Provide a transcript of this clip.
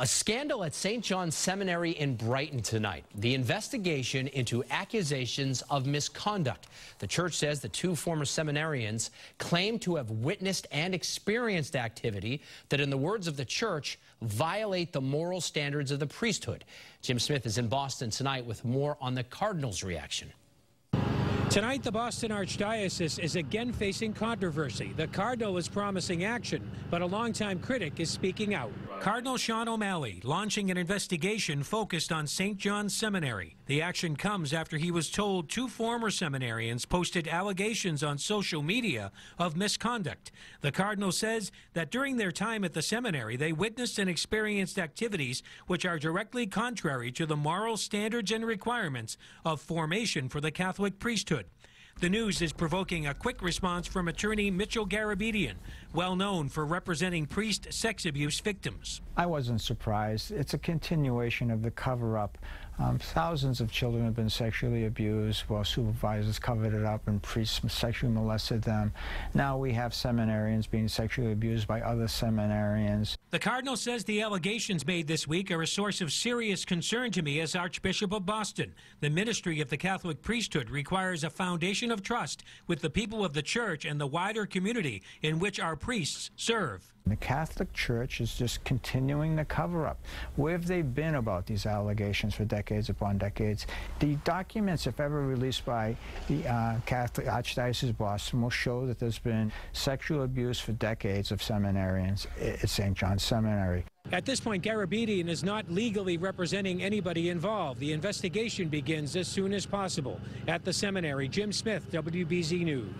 A scandal at St. John's Seminary in Brighton tonight. The investigation into accusations of misconduct. The church says the two former seminarians claim to have witnessed and experienced activity that, in the words of the church, violate the moral standards of the priesthood. Jim Smith is in Boston tonight with more on the Cardinals' reaction. Tonight, the Boston Archdiocese is again facing controversy. The Cardinal is promising action, but a longtime critic is speaking out. Cardinal Sean O'Malley launching an investigation focused on St. John's Seminary. The action comes after he was told two former seminarians posted allegations on social media of misconduct. The Cardinal says that during their time at the seminary, they witnessed and experienced activities which are directly contrary to the moral standards and requirements of formation for the Catholic priesthood. The news is provoking a quick response from attorney Mitchell Garabedian, well known for representing priest sex abuse victims. I wasn't surprised. It's a continuation of the cover up. Um, thousands of children have been sexually abused while supervisors covered it up and priests sexually molested them. Now we have seminarians being sexually abused by other seminarians. The Cardinal says the allegations made this week are a source of serious concern to me as Archbishop of Boston. The ministry of the Catholic priesthood requires a foundation of trust with the people of the church and the wider community in which our priests serve. The Catholic Church is just continuing the cover up. Where have they been about these allegations for decades upon decades? The documents, if ever released by the uh, Catholic Archdiocese of Boston, will show that there's been sexual abuse for decades of seminarians at St. John's Seminary. At this point, Garabedian is not legally representing anybody involved. The investigation begins as soon as possible. At the seminary, Jim Smith, WBZ News.